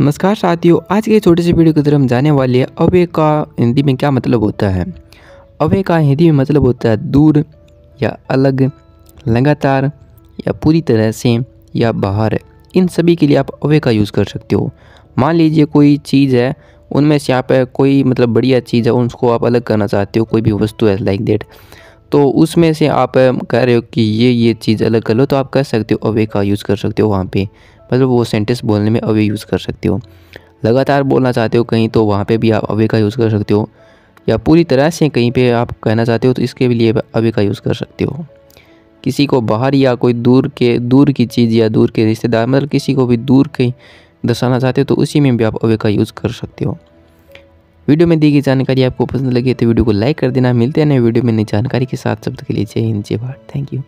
नमस्कार साथियों, आज के छोटे से वीडियो की तरफ़ हम जाने वाले हैं अवे का हिंदी में क्या मतलब होता है। अवे का हिंदी में मतलब होता है दूर या अलग, लगातार या पूरी तरह से या बाहर। इन सभी के लिए आप अवे का यूज़ कर सकते हो। मान लीजिए कोई चीज़ है, उनमें से आप, कोई मतलब बढ़िया चीज़ है, उसको आप अलग करना चाहते हो, कोई भी वस्तु है लाइक देट तो उसमें से आप कह रहे हो कि ये ये चीज़ अलग कर लो तो आप कह सकते हो अवे का यूज़ कर सकते हो वहाँ पे। मतलब वो सेंटेंस बोलने में अवे यूज़ कर सकते हो। लगातार बोलना चाहते हो कहीं तो वहाँ पे भी आप अवे का यूज़ कर सकते हो। या पूरी तरह से कहीं पे आप कहना चाहते हो तो इसके लिए अवे का यूज़ कर सकते हो। किसी को बाहर या कोई दूर के, दूर की चीज़ या दूर के रिश्तेदार मतलब किसी को भी दूर कहीं दर्शाना चाहते हो तो उसी में भी आप अवे का यूज़ कर सकते हो। वीडियो में दी गई जानकारी आपको पसंद लगी तो वीडियो को लाइक कर देना। मिलते हैं नए वीडियो में नई जानकारी के साथ। तक के लिए जय हिंद, जय भारत। Thank you